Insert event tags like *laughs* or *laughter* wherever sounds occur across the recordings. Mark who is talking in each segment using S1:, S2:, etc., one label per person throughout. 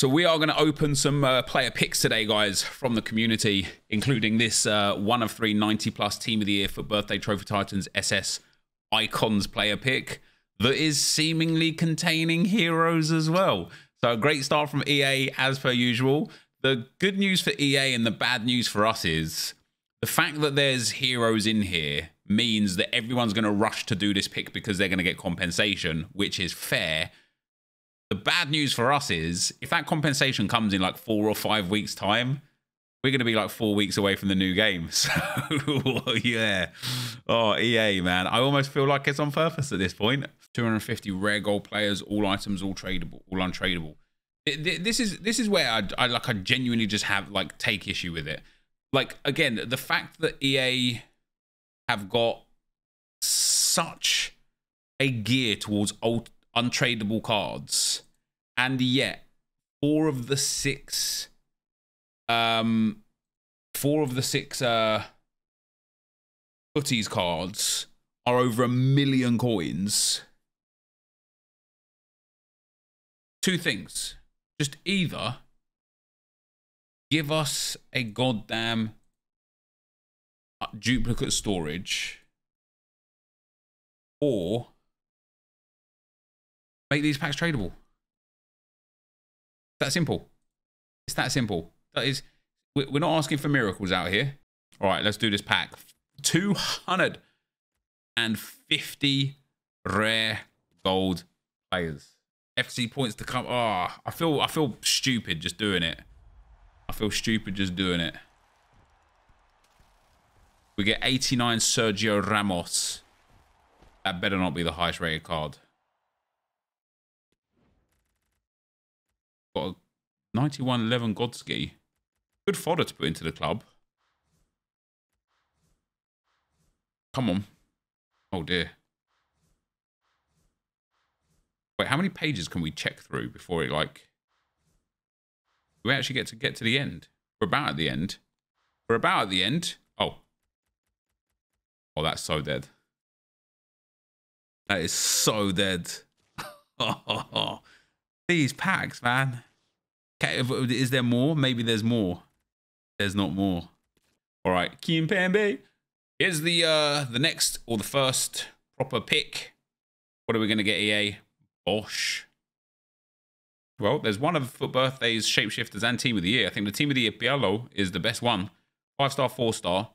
S1: So we are going to open some uh, player picks today, guys, from the community, including this uh, one of three 90 plus team of the year for Birthday Trophy Titans SS Icons player pick that is seemingly containing heroes as well. So a great start from EA as per usual. The good news for EA and the bad news for us is the fact that there's heroes in here means that everyone's going to rush to do this pick because they're going to get compensation, which is fair the bad news for us is if that compensation comes in like four or five weeks' time, we're going to be like four weeks away from the new game. *laughs* So, yeah. Oh, EA, man. I almost feel like it's on purpose at this point. 250 rare gold players, all items, all tradable, all untradeable. This is this is where I, I like I genuinely just have like take issue with it. Like again, the fact that EA have got such a gear towards old untradeable cards, and yet four of the six, um, four of the six uh, FUTTIES cards are over a million coins. Two things. Just either give us a goddamn uh, duplicate storage or Make these packs tradable. That simple. It's that simple. That is, we're not asking for miracles out here. All right, let's do this pack. 250 rare gold players. FC points to come. Oh, I feel I feel stupid just doing it. I feel stupid just doing it. We get 89 Sergio Ramos. That better not be the highest rated card. Got a 91 11 Godski. Good fodder to put into the club. Come on. Oh dear. Wait, how many pages can we check through before it like we actually get to get to the end? We're about at the end. We're about at the end. Oh. Oh, that's so dead. That is so dead. *laughs* These packs, man. Is there more? Maybe there's more. There's not more. All right, Kimpembe. Here's the uh the next or the first proper pick. What are we gonna get? EA Bosch. Well, there's one of FUT Birthday's shapeshifters and team of the year. I think the team of the year Pirlo is the best one. Five star, four star.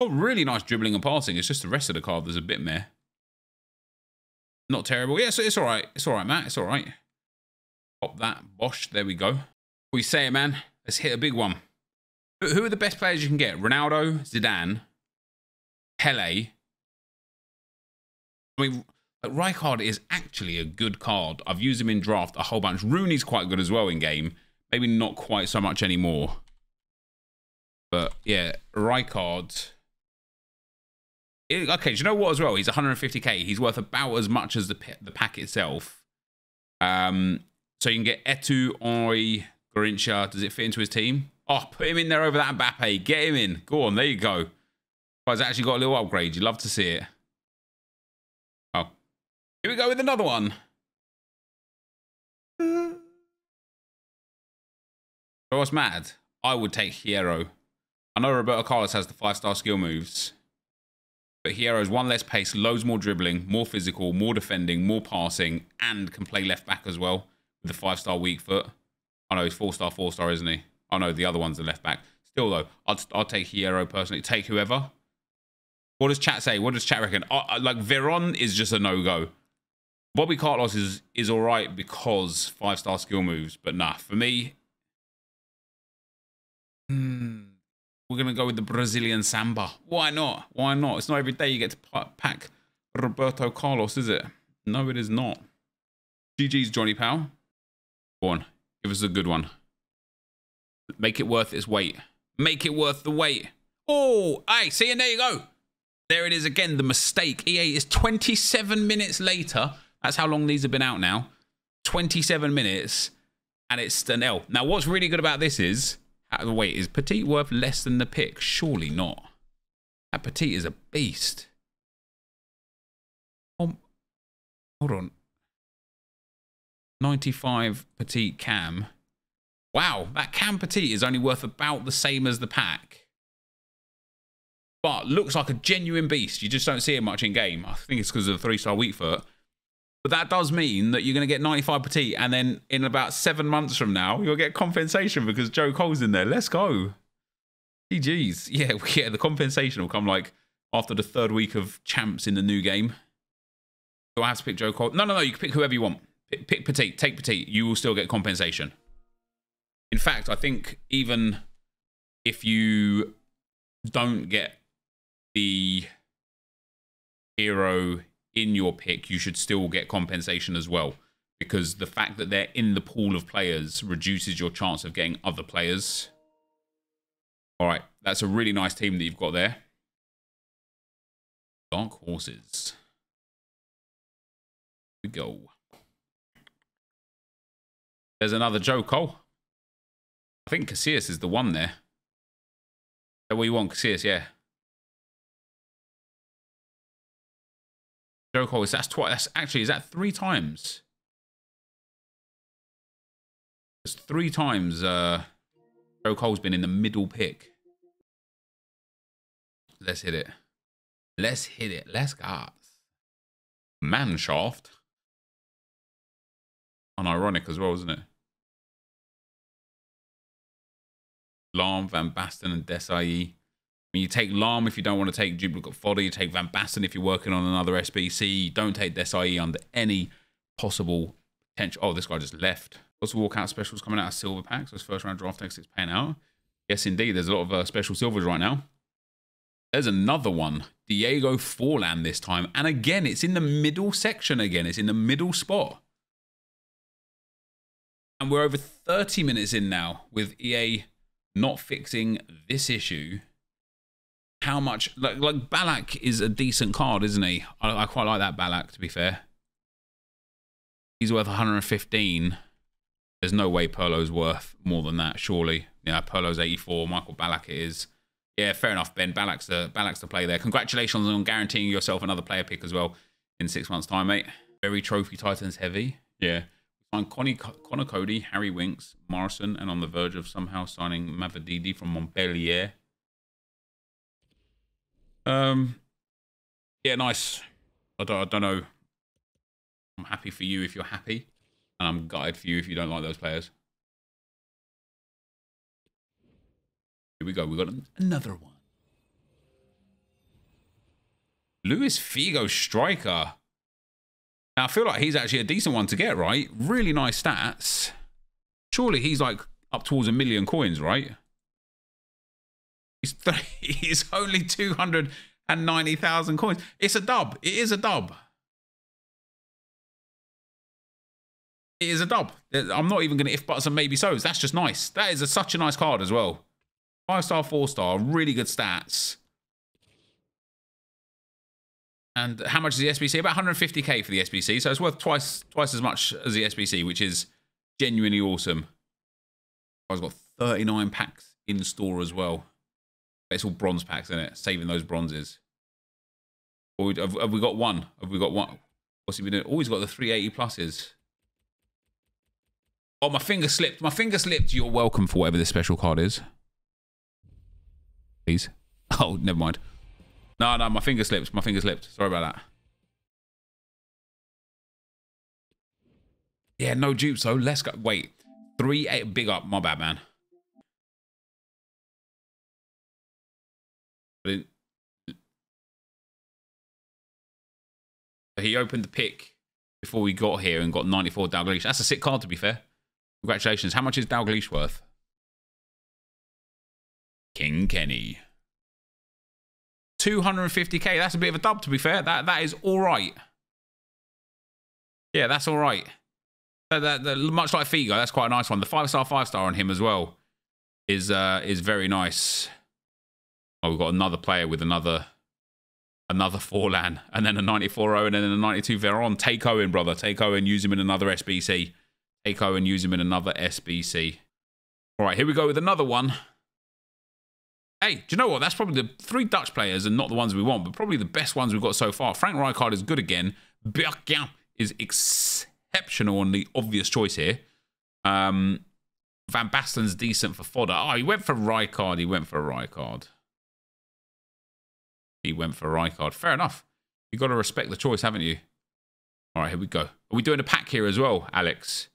S1: Oh, really nice dribbling and passing. It's just the rest of the card there's a bit meh. Not terrible. Yeah, so it's all right. It's all right, Matt. It's all right. Pop that. Bosch. There we go. We say it, man. Let's hit a big one. Who are the best players you can get? Ronaldo, Zidane, Pele. I mean, Rijkaard is actually a good card. I've used him in draft a whole bunch. Rooney's quite good as well in game. Maybe not quite so much anymore. But yeah, Rijkaard. Okay, do you know what as well? He's 150k. He's worth about as much as the the pack itself. Um, so you can get Eto'o, Oi, Garrincha. Does it fit into his team? Oh, put him in there over that Mbappe. Get him in. Go on, there you go. He's actually got a little upgrade. You'd love to see it. Oh. Here we go with another one. So what's mad? I would take Hierro. I know Roberto Carlos has the five-star skill moves. But Hierro's one less pace, loads more dribbling, more physical, more defending, more passing, and can play left back as well the five star weak foot. I know he's four star, four star, isn't he? I know the other one's the left back. Still though, I'd I'll take Hierro personally. Take whoever. What does chat say? What does chat reckon? Like Veron is just a no go. Bobby Carlos is is all right because five star skill moves, but nah, for me, hmm, we're gonna go with the Brazilian Samba. Why not? Why not? It's not every day you get to pack Roberto Carlos, is it? No, it is not. GG's Johnny Powell. Go on. Give us a good one. Make it worth its weight. Make it worth the wait. Oh, hey, see, and there you go. There it is again, the mistake. EA is 27 minutes later. That's how long these have been out now. 27 minutes, and it's an L. Now, what's really good about this is, wait, is Petit worth less than the pick? Surely not. That Petit is a beast. Oh, hold on. 95 petite cam. Wow, that Cam Petit is only worth about the same as the pack. But looks like a genuine beast. You just don't see it much in game. I think it's because of the three-star weak foot. But that does mean that you're going to get 95 Petit, and then in about seven months from now, you'll get compensation because Joe Cole's in there. Let's go. GG's. *laughs* Yeah, *laughs* yeah, the compensation will come like after the third week of champs in the new game. Do I have to pick Joe Cole? No, no, no. You can pick whoever you want. Pick, petite, Petit. Take Petit. You will still get compensation. In fact, I think even if you don't get the hero in your pick, you should still get compensation as well. Because the fact that they're in the pool of players reduces your chance of getting other players. All right, that's a really nice team that you've got there. Dark Horses. Here we go. There's another Joe Cole. I think Casillas is the one there. That what you want, Casillas? Yeah. Joe Cole, is that's twice. That's actually, is that three times? It's three times uh, Joe Cole's been in the middle pick. Let's hit it. Let's hit it. Let's go. Mannschaft. Unironic as well, isn't it? Lahm, Van Basten, and Desailly. When you take Lahm if you don't want to take duplicate fodder, you take Van Basten if you're working on another SBC. You don't take Desailly under any possible potential. Oh, this guy just left. Lots of walkout specials coming out of silver packs. Those first round draft exits paying out. Yes, indeed. There's a lot of uh, special silvers right now. There's another one. Diego Forlan this time. And again, it's in the middle section again. It's in the middle spot. And we're over 30 minutes in now with EA not fixing this issue. How much like like Ballack is a decent card, isn't he? I, I quite like that Ballack, to be fair. He's worth 115. There's no way Pirlo's worth more than that, surely. Yeah, Pirlo's 84, Michael Ballack is. Yeah, fair enough, Ben. Ballack's the Ballack's the play there. Congratulations on guaranteeing yourself another player pick as well in six months' time, mate. Very trophy titans heavy. Yeah. Signed Connie, Conor Coady, Harry Winks, Morrison, and on the verge of somehow signing Mavididi from Montpellier. Um, yeah, nice. I don't, I don't know. I'm happy for you if you're happy, and I'm gutted for you if you don't like those players. Here we go. We got another one. Luis Figo striker. Now, I feel like he's actually a decent one to get, right? Really nice stats. Surely he's like up towards a million coins, right? He's, *laughs* he's only 290,000 coins. It's a dub. It is a dub. It is a dub. I'm not even going to if buts and maybe so's. That's just nice. That is a, such a nice card as well. Five star, four star, really good stats. And how much is the SBC? About 150k for the SBC. So it's worth twice twice as much as the SBC, which is genuinely awesome. I've got 39 packs in store as well. It's all bronze packs in it, saving those bronzes. Or have, have we got one? Have we got one? What's he been doing? Oh, he's got the 380 pluses. Oh, my finger slipped. My finger slipped. You're welcome for whatever this special card is. Please. *laughs* Oh, never mind. No, no, my finger slipped. My finger slipped. Sorry about that. Yeah, no dupes, so let's go. Wait. Three, eight, big up. My bad, man. He opened the pick before we got here and got 94 Dalglish. That's a sick card, to be fair. Congratulations. How much is Dalglish worth? King Kenny. 250k. That's a bit of a dub, to be fair. That That is all right. Yeah, that's all right. That, that, that, much like Figo, that's quite a nice one. The five-star, five-star on him as well is uh, is very nice. Oh, we've got another player with another another four Forlan, and then a 94 Owen, and then a 92 Veron. Take Owen, brother. Take Owen, use him in another SBC. Take Owen, use him in another SBC. All right, here we go with another one. Hey, do you know what? That's probably the three Dutch players and not the ones we want, but probably the best ones we've got so far. Frank Rijkaard is good again. Bergkamp is exceptional and the obvious choice here. Um, Van Basten's decent for fodder. Oh, he went for Rijkaard. He went for Rijkaard. He went for Rijkaard. Fair enough. You've got to respect the choice, haven't you? All right, here we go. Are we doing a pack here as well, Alex?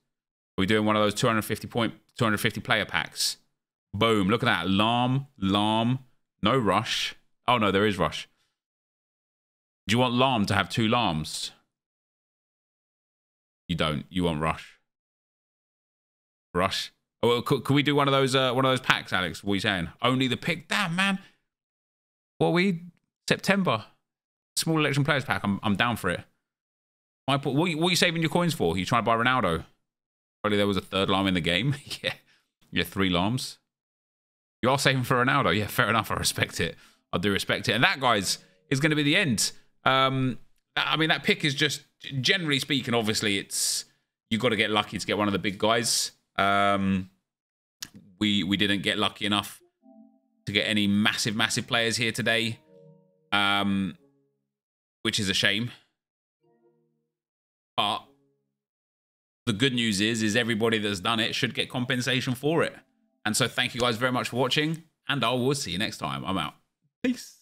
S1: Are we doing one of those 250 point, 250 player packs? Boom. Look at that. Lahm, Lahm. No rush. Oh, no, there is rush. Do you want Lahm to have two Lahms? You don't. You want rush. Rush. Oh, could, could we do one of those uh, one of those packs, Alex? What are you saying? Only the pick? Damn, man. What we? September. Small election players pack. I'm, I'm down for it. Put, what, what are you saving your coins for? You trying to buy Ronaldo? Probably there was a third Lahm in the game. *laughs* yeah. Yeah, three Lahms. You are saving for Ronaldo. Yeah, fair enough. I respect it. I do respect it. And that, guys, is going to be the end. Um, I mean, that pick is just, generally speaking, obviously, it's you've got to get lucky to get one of the big guys. Um, we we didn't get lucky enough to get any massive, massive players here today, um, which is a shame. But the good news is, is everybody that's done it should get compensation for it. And so thank you guys very much for watching, and I will see you next time. I'm out. Peace.